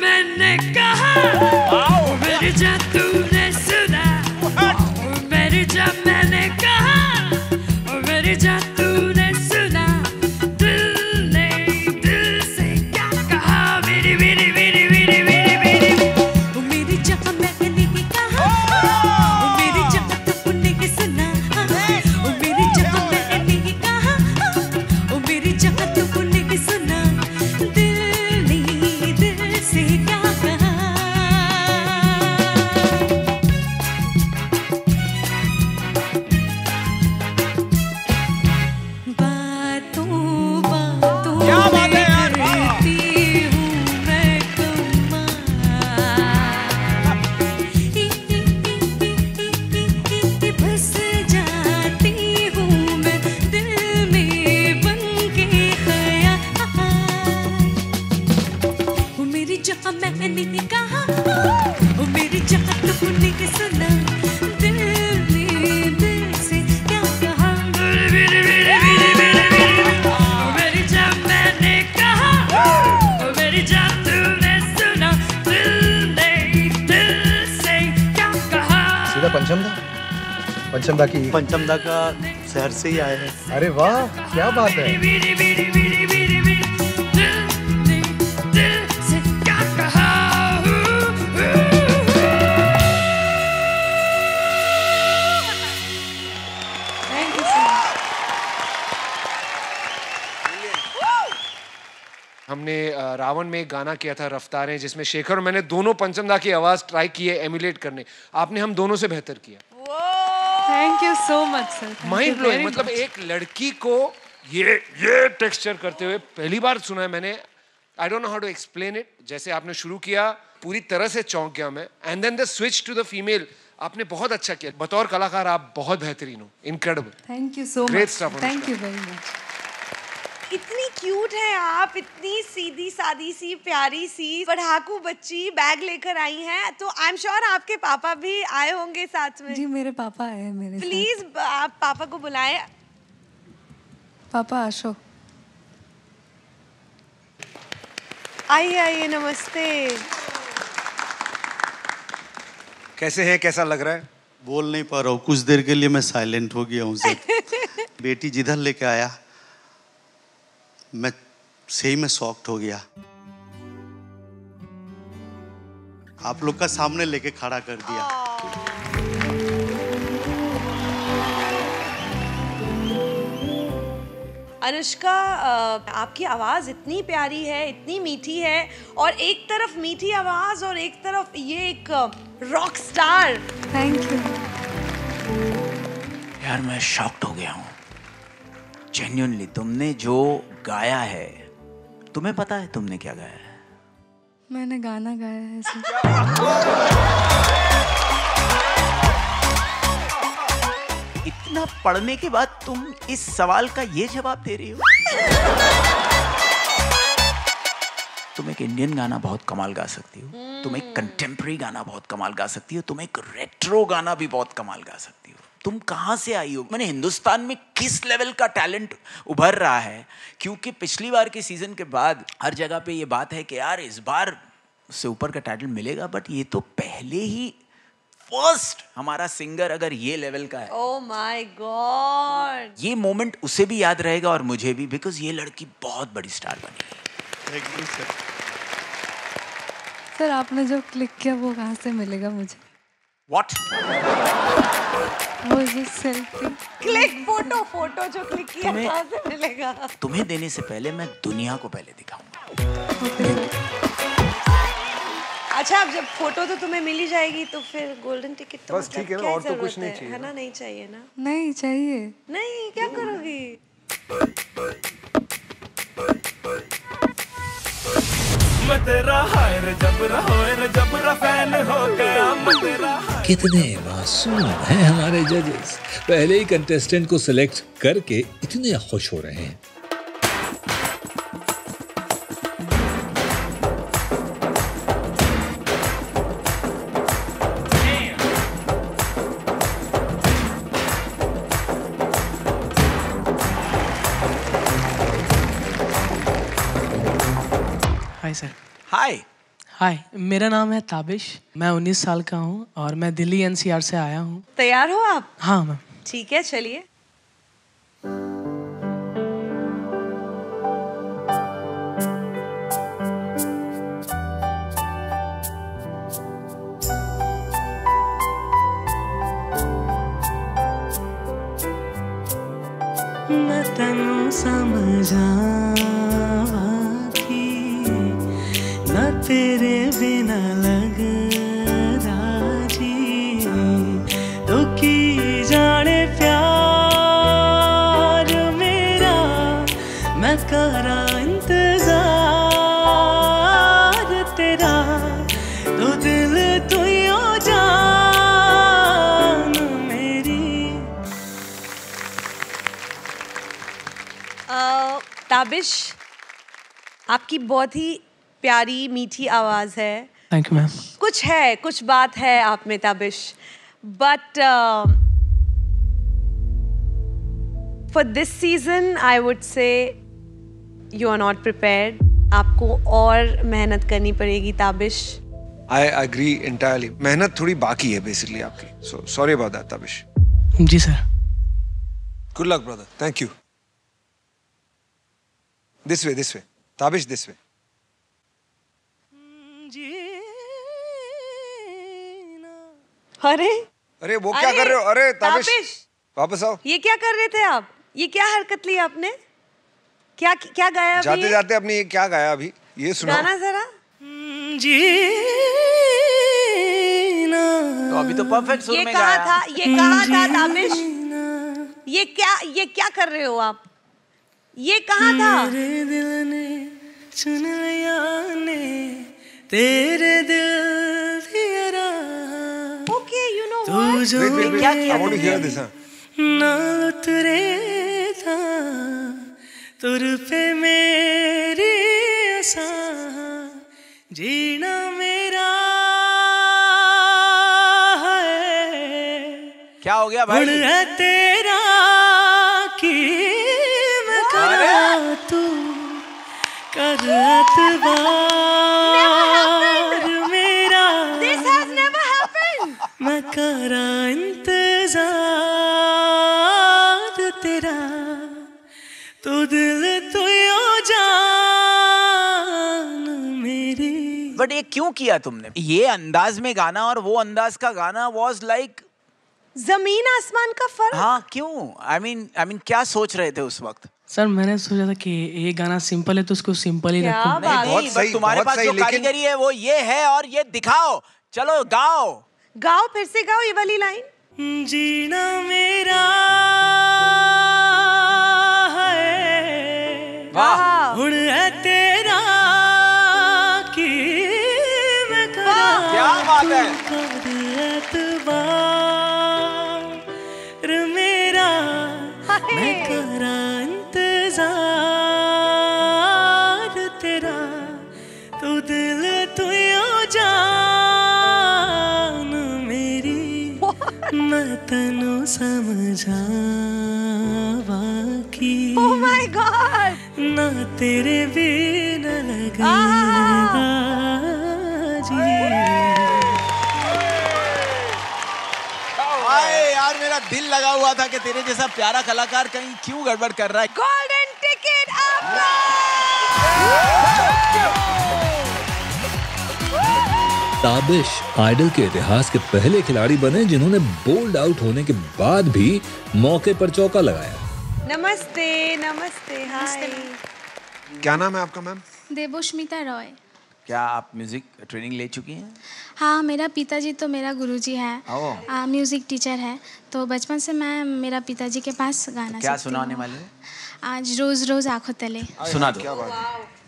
मैंने कहा आओ मेरी जा पंचम दा की। पंचमदा का शहर से ही आए हैं। अरे वाह क्या बात है। हमने रावण में एक गाना किया था रफ्तारें जिसमें शेखर और मैंने दोनों पंचमदा की आवाज़ ट्राई की है एमुलेट करने। आपने हम दोनों से बेहतर किया। So much sir mind blowing मतलब एक लड़की को ये ये टेक्सचर करते हुए पहली बार सुना है मैंने। I don't know how to explain it जैसे आपने शुरू किया पूरी तरह से चौंक गया मैं। And then the switch to the female आपने बहुत अच्छा किया। बतौर कलाकार आप बहुत बेहतरीन हो। Incredible thank you so much thank you very much इतनी क्यूट है आप इतनी सीधी सादी सी प्यारी सी पढ़ाकू बच्ची बैग लेकर आई हैं तो आई एम श्योर आपके पापा भी आए होंगे साथ में। जी मेरे पापा है मेरे साथ। प्लीज़ आप पापा को बुलाएँ। पापा आशो। आइए आइए नमस्ते। कैसे हैं कैसा लग रहा है? बोल नहीं पा रहा हूँ। कुछ देर के लिए मैं साइलेंट हो गया हूँ बेटी जिधर लेके आया मैं सही में सॉफ्ट हो गया। आप लोग का सामने लेके खड़ा कर दिया। अनुष्का आपकी आवाज़ इतनी प्यारी है इतनी मीठी है और एक तरफ़ मीठी आवाज़ और एक तरफ़ ये एक रॉक स्टार थैंक यू यार मैं शॉक्ड हो गया हूँ। जेन्यूनली तुमने जो गाया है। तुम्हें पता है तुमने क्या गाया है? मैंने गाना गाया है सर इतना पढ़ने के बाद तुम इस सवाल का ये जवाब दे रही हो? तुम एक इंडियन गाना बहुत कमाल गा सकती हो। तुम एक कंटेम्प्रेरी गाना बहुत कमाल गा सकती हो। तुम एक रेट्रो गाना भी बहुत कमाल गा सकती हो। तुम कहाँ से आई हो? मैंने हिंदुस्तान में किस लेवल का टैलेंट उभर रहा है? क्योंकि पिछली बार के सीज़न के बाद हर जगह पे ये बात है कि यार इस बार उससे ऊपर का टैलेंट मिलेगा बट ये तो पहले ही फ़र्स्ट हमारा सिंगर अगर ये लेवल का है। ओ माय गॉड ये मोमेंट उसे भी याद रहेगा और मुझे भी बिकॉज़ ये लड़की बहुत बड़ी स्टार बनी। सर सर आपने जो क्लिक किया वो कहाँ से मिलेगा मुझे? सेल्फी क्लिक फ़ोटो फ़ोटो जो क्लिक किया तुम्हें- कहाँ से मिलेगा। तुम्हें देने से पहले मैं दुनिया को पहले दिखाऊँगा। अच्छा अब जब फ़ोटो तो तुम्हें मिली जाएगी तो फिर गोल्डन टिकट तो बस मतलब ठीक है और तो कुछ नहीं चाहिए है ना? नहीं चाहिए ना? नहीं चाहिए। नहीं क्या करोगी? मैं तेरा हाय रे जबरा होए रे जबरा फ़ैन हो गया मैं तेरा कितने मासूम हैं हमारे जजेस पहले ही कंटेस्टेंट को सिलेक्ट करके इतने खुश हो रहे हैं। हाय सर हाय हाय मेरा नाम है ताबिश। मैं 19 साल का हूँ और मैं दिल्ली एनसीआर से आया हूँ। तैयार हो आप? हाँ मैम। ठीक है चलिए। मैं तेनू ना तेरे बिना लग जी तो की जाने प्यार मेरा, मैं करा इंतज़ार तेरा। तो दिल तू जान मेरी। ताबिश, आपकी बहुत ही प्यारी मीठी आवाज़ है। थैंक यू मैम कुछ है कुछ बात है आप में Tabish. But for this season I would say you are not prepared आपको और मेहनत करनी पड़ेगी ताबिश। आई एग्री इंटायरली मेहनत थोड़ी बाकी है बेसिकली आपकी। So sorry about that Tabish. Ji sir good luck brother thank you this way this way Tabish this way अरे। अरे वो क्या कर रहे हो? अरे ताबिश। ताबिश। वापस आओ। ये क्या कर रहे थे आप? ये क्या हरकत ली आपने? क्या क्या गाया अभी? जाते? जाते अपनी ये क्या गाया अभी? ये सुनो गाना जरा। तो अभी तो परफेक्ट सुर ये में कहा गाया। था ये कहा था दामिश ये क्या ये क्या कर रहे हो आप? ये कहा था। मेरे दिल ने चुन लिया ने तेरे दिल क्या किया ना तुरे था तुर पे मेरी आसा जीना मेरा क्या हो गया भाई? है तेरा की मैं करा तू कर बा क्यों किया तुमने? ये अंदाज में गाना और वो अंदाज का गाना वाज लाइक ज़मीन आसमान का फ़र्क? हाँ क्यों? आई मीन आई मीन क्या सोच रहे थे उस वक्त? सर मैंने सोचा था कि ये गाना सिंपल है तो उसको सिंपल ही क्या रखूँ। बात नहीं बहुत सही, तुम्हारे बहुत पास सही, जो कारीगरी है वो ये है और ये दिखाओ। चलो गाओ। गाओ फिर से गाओ ये वाली लाइन जीना मेरा है। वाह। समझावा की। Oh my God! ना तेरे बिन लगा जी यार मेरा दिल लगा हुआ था कि तेरे जैसा प्यारा कलाकार कहीं क्यों गड़बड़ कर रहा है। ताबिश आइडल के इतिहास के पहले खिलाड़ी बने जिन्होंने बोल्ड आउट होने के बाद भी मौके पर चौका लगाया। नमस्ते नमस्ते हाय क्या नाम है आपका मैम? देवोष्मिता रॉय। क्या आप म्यूज़िक ट्रेनिंग ले चुकी हैं? हाँ मेरा पिताजी तो मेरा गुरुजी है। आ, म्यूज़िक टीचर है। तो बचपन से मैं मेरा पिताजी के पास गाना क्या सुनाने हूँ। वाले आज रोज रोज आँखों तले। सुना दो। क्या बात है।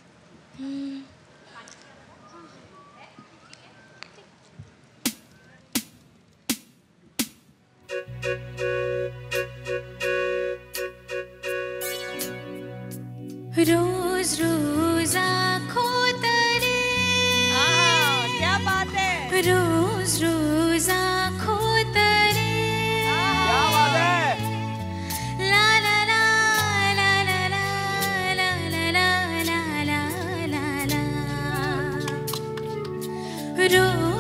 रोज रोज आँखों तले क्या बात है। रोज रोज आँखों तले ला ला ला ला ला ला ला ला ला ला ला ला ला चले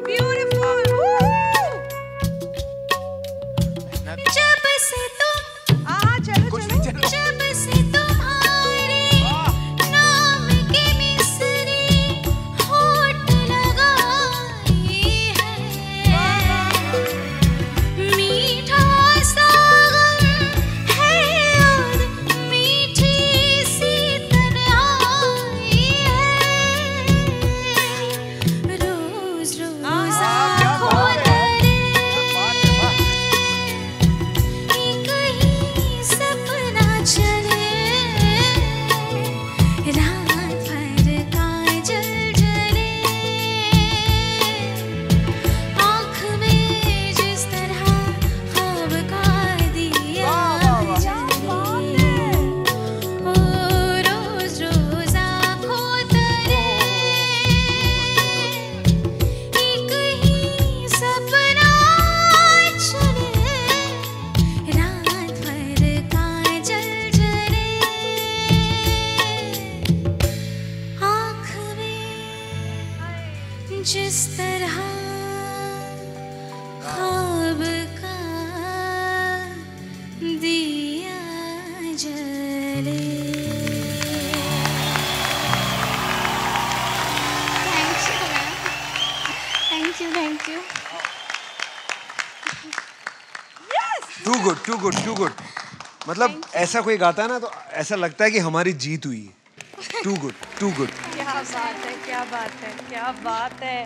Beautiful. Thank you thank you too good too good too good मतलब ऐसा कोई गाता है ना तो ऐसा लगता है कि हमारी जीत हुई टू गुड टू गुड क्या बात है क्या बात है क्या बात है।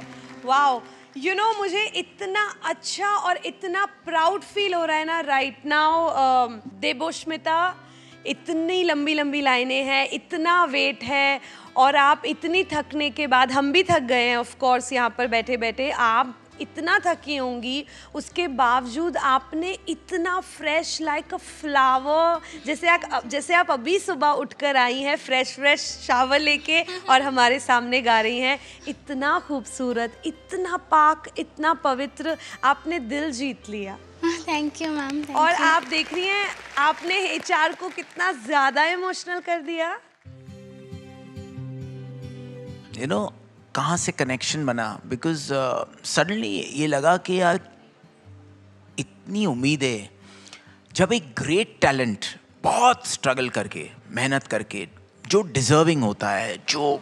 वाओ यू नो मुझे इतना अच्छा और इतना प्राउड फील हो रहा है ना राइट नाउ देबोश्मिता इतनी लंबी लंबी लाइनें हैं, इतना वेट है और आप इतनी थकने के बाद, हम भी थक गए हैं ऑफ़ कोर्स यहाँ पर बैठे बैठे आप इतना थकी होंगी, उसके बावजूद आपने इतना फ्रेश लाइक अ फ्लावर जैसे आप जैसे आप अभी सुबह उठकर आई हैं फ्रेश फ्रेश शावर लेके और हमारे सामने गा रही हैं, इतना खूबसूरत, इतना पाक, इतना पवित्र, आपने दिल जीत लिया। थैंक यू मैम और you. आप देख रही हैं आपने एचआर को कितना ज़्यादा इमोशनल कर दिया। यू नो कहाँ से कनेक्शन बना? बिकॉज़ सडनली ये लगा कि यार इतनी उम्मीदें जब एक ग्रेट टैलेंट बहुत स्ट्रगल करके मेहनत करके जो डिजर्विंग होता है जो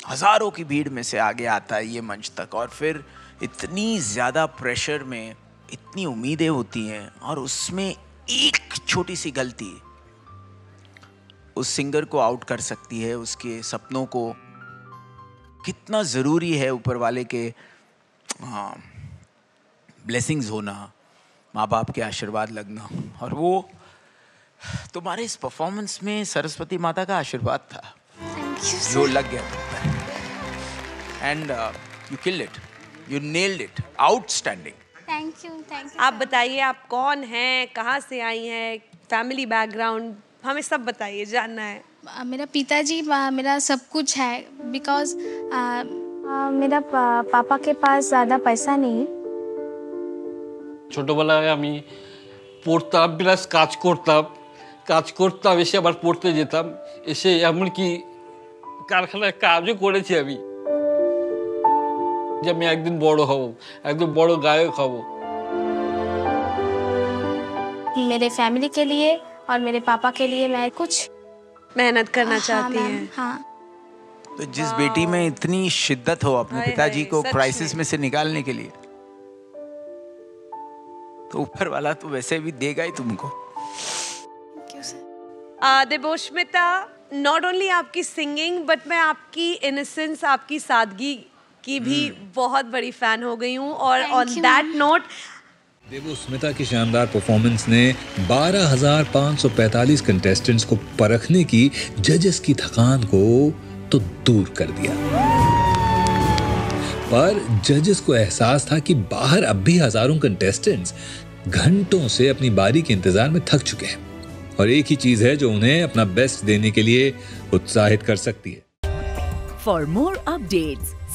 हज़ारों की भीड़ में से आगे आता है ये मंच तक और फिर इतनी ज़्यादा प्रेशर में इतनी उम्मीदें होती हैं और उसमें एक छोटी सी गलती उस सिंगर को आउट कर सकती है उसके सपनों को। कितना ज़रूरी है ऊपर वाले के हाँ ब्लेसिंग्स होना माँ बाप के आशीर्वाद लगना। और वो तुम्हारे इस परफॉर्मेंस में सरस्वती माता का आशीर्वाद था। जो लग गया। And you kill it you nailed it outstanding thank you thank आप बताइए आप कौन हैं कहाँ से आई हैं फैमिली बैकग्राउंड हमें सब बताइए जानना है यू मेरा पिताजी आ, मेरा सब कुछ है बिकॉज मेरा पा, पापा के पास ज़्यादा पैसा नहीं ছোটোবেলায় আমি পড়তাম প্লাস কাজ করতাম কাজ করতাম এসে আবার পড়তে যেতাম এসে এমনকি কারখানায় কাজও করেছি আমি যে আমি একদিন বড় হব একদম বড় গায়ক হব मेरे फैमिली के लिए और मेरे पापा के लिए मैं कुछ मेहनत करना हाँ, चाहती मैम, हैं हाँ तो जिस बेटी में इतनी शिद्दत हो अपने हाय पिताजी हाय, को सच क्राइसिस में। में से निकालने के लिए तो ऊपर वाला तो वैसे भी देगा ही तुमको uh, देबोश्मिता नॉट ओनली आपकी सिंगिंग बट मैं आपकी इनोसेंस आपकी सादगी की भी बहुत बड़ी फ़ैन हो गई हूँ और ऑन दैट नोट देवो स्मिता की शानदार परफॉर्मेंस ने 12,545 कंटेस्टेंट्स को परखने की जजेस की थकान को तो दूर कर दिया। पर जजेस को एहसास था कि बाहर अब भी हज़ारों कंटेस्टेंट्स घंटों से अपनी बारी के इंतज़ार में थक चुके हैं। और एक ही चीज़ है जो उन्हें अपना बेस्ट देने के लिए उत्साहित कर सकती है। For more updates,